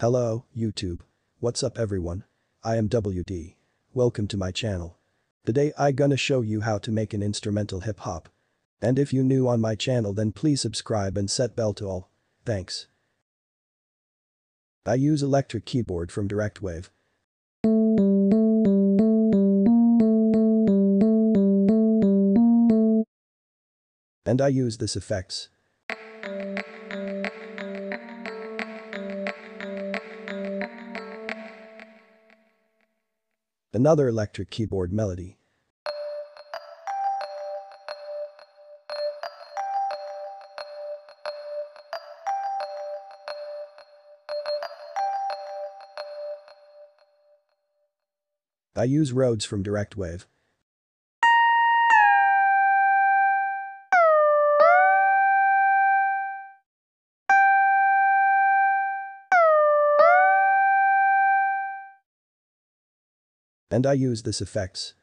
Hello, YouTube. What's up everyone? I am WD. Welcome to my channel. Today I gonna show you how to make an instrumental hip hop. And if you new on my channel then please subscribe and set bell to all. Thanks. I use electric keyboard from Directwave. And I use this effects. Another electric keyboard melody. I use Rhodes from Directwave. And I use this effects.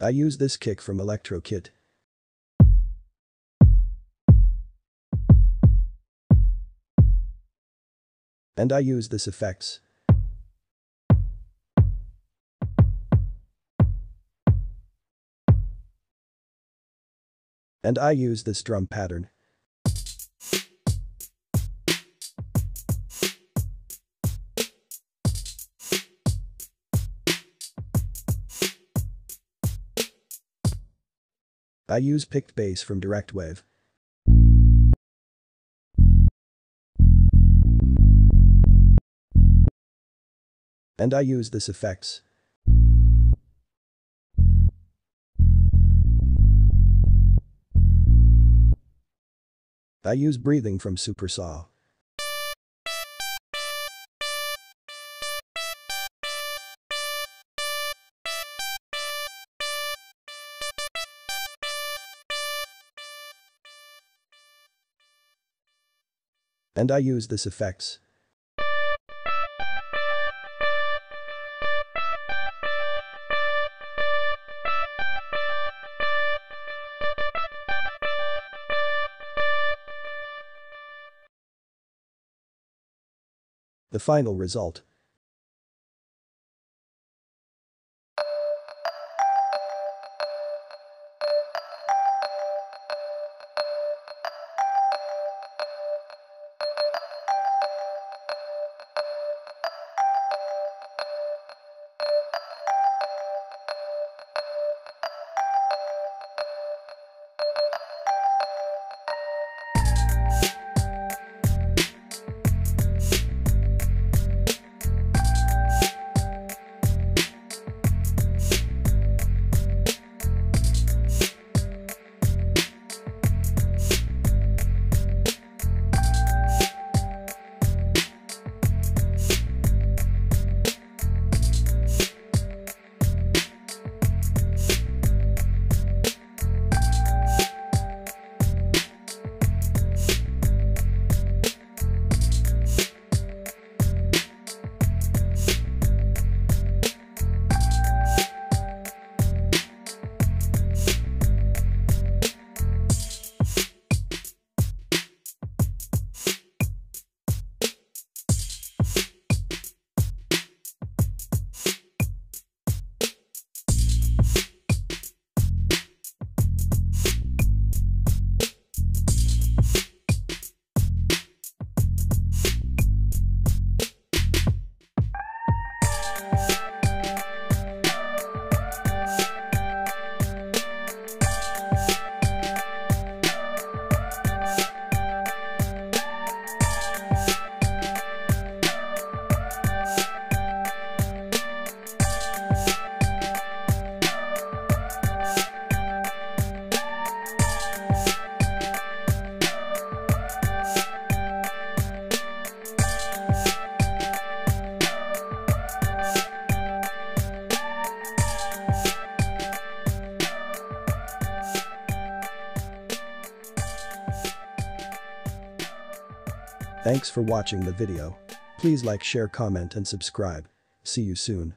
I use this kick from Electro Kit. And I use this effects. And I use this drum pattern. I use picked bass from Directwave. And I use this effects. I use breathing from Supersaw. And I use this effects. The final result. Thanks for watching the video. Please like share comment and subscribe. See you soon.